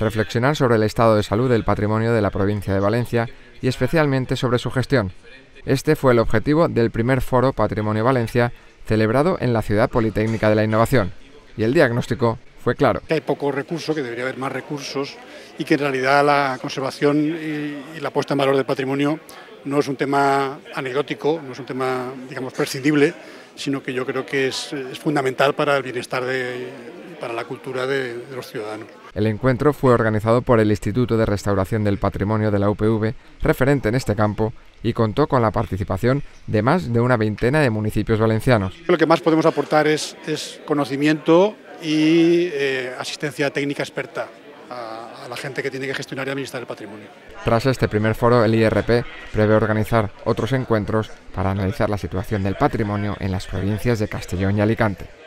reflexionar sobre el estado de salud del patrimonio de la provincia de Valencia y especialmente sobre su gestión. Este fue el objetivo del primer foro Patrimonio Valencia celebrado en la Ciudad Politécnica de la Innovación. Y el diagnóstico fue claro. Hay pocos recursos, que debería haber más recursos y que en realidad la conservación y, la puesta en valor del patrimonio no es un tema anecdótico, no es un tema, digamos, prescindible, sino que yo creo que es, fundamental para el bienestar de, para la cultura de, de los ciudadanos. El encuentro fue organizado por el Instituto de Restauración del Patrimonio de la UPV, referente en este campo, y contó con la participación de más de una veintena de municipios valencianos. Lo que más podemos aportar es, conocimiento y eh, asistencia técnica experta a, a la gente que tiene que gestionar y administrar el patrimonio. Tras este primer foro, el IRP prevé organizar otros encuentros para analizar la situación del patrimonio en las provincias de Castellón y Alicante.